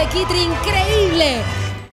Tequitri increíble.